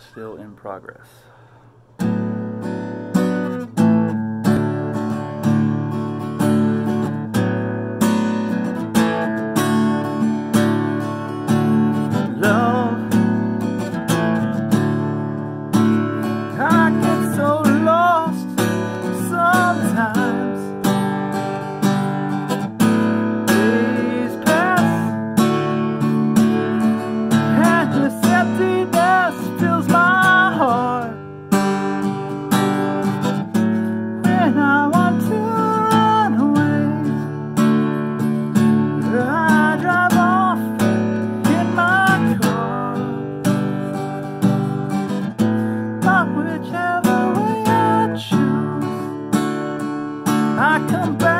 still in progress. I come back.